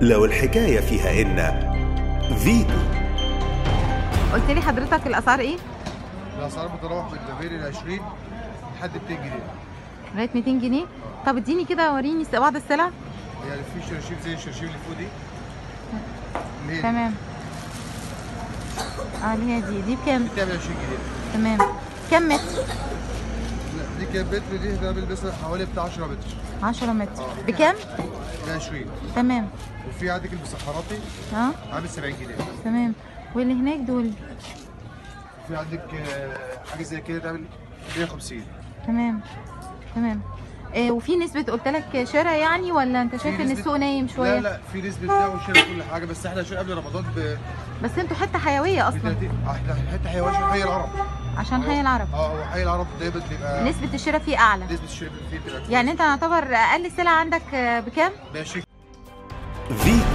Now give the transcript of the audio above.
لو الحكاية فيها إن فيتو قلت لي حضرتك الأسعار إيه؟ الأسعار بتتراوح من بين ال 20 لحد 200 جنيه. لغاية 200 جنيه؟ طب اديني كده وريني بعض السلع. يعني في شراشيب زي الشراشيب اللي فوق دي. دي تمام. آه اللي هي دي دي بكام بتعمل 20 جنيه. تمام. كام متر؟ لا دي كام متر دي؟ ده بيلبسها حوالي بتاع 10 متر. 10 متر. آه. بكام؟ 20 تمام. وفي عندك المسحراتي آه عامل 70 جنيه. تمام. واللي هناك دول؟ وفي عندك آه، حاجة زي كده تعمل 150 تمام. تمام. إيه وفي نسبة قلت لك شراء يعني ولا أنت شايف إن نسبة- السوق نايم شوية؟ لا لا في نسبة بيع وشراء كل حاجة بس إحنا عشان قبل رمضان ب بس أنتوا حتة حيوية أصلا. 30 إحنا حتة حي عشان حي العرب. عشان حي العرب. آه هو حي العرب دايما بيبقى نسبة الشراء فيه أعلى. نسبة الشراء فيه بتبقى يعني أنت يعتبر أقل سلعة عندك آه، بكام؟ ب 20 فيتو